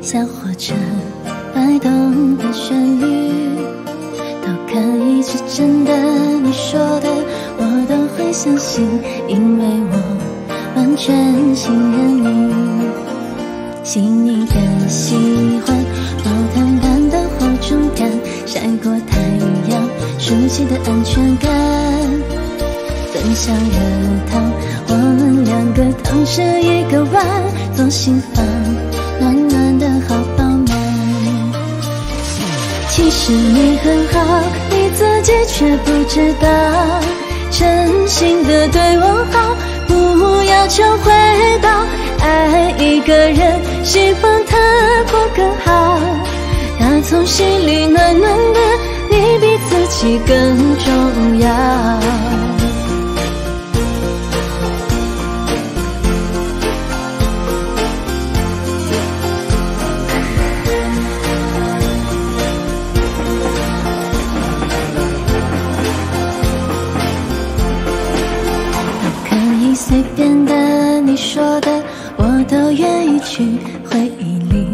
小火车摆动的旋律都可以是真的，你说的我都会相信，因为我完全信任你。细腻的喜欢，毛毯般的厚重感，晒过太阳熟悉的安全感，分享热汤，我们两个汤匙一个碗，左心房。其实你很好，你自己却不知道，真心的对我好。不要求回报，爱一个人，希望他过更好。打从心里暖暖的，你比自己更重要。随便的，你说的，我都愿意去回忆里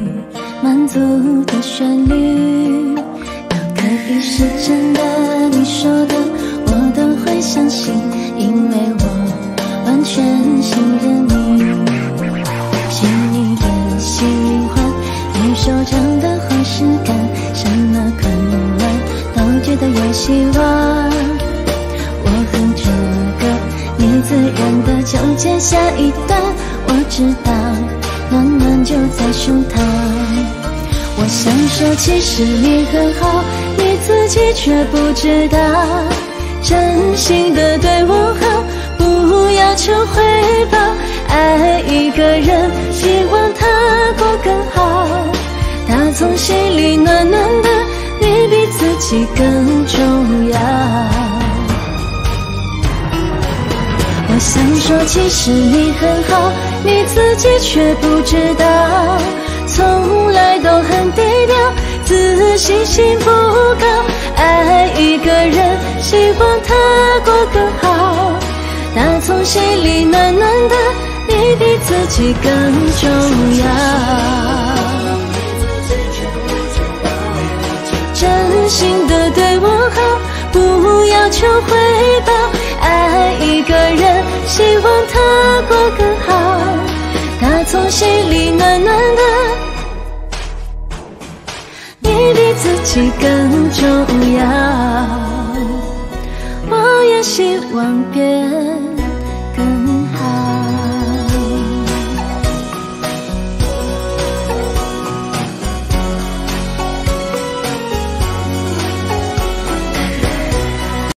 满足的旋律。要可以是真的，你说的，我都会相信，因为我完全信任你。细腻的喜欢，你手掌的厚实感，什么困难都觉得有希望。自然的就接下一段，我知道暖暖就在胸膛。我想说，其实你很好，你自己却不知道。真心的对我好，不要求回报。爱一个人，希望他过更好。打从心里暖暖的，你比自己更重要。想说，其实你很好，你自己却不知道，从来都很低调，自信心不高。爱一个人，希望他过更好，打从心里暖暖的，你比自己更重要。真心的对我好，不要求回报。一个人，希望他过更好，打从心里暖暖的，你比自己更重要。我也希望变更好。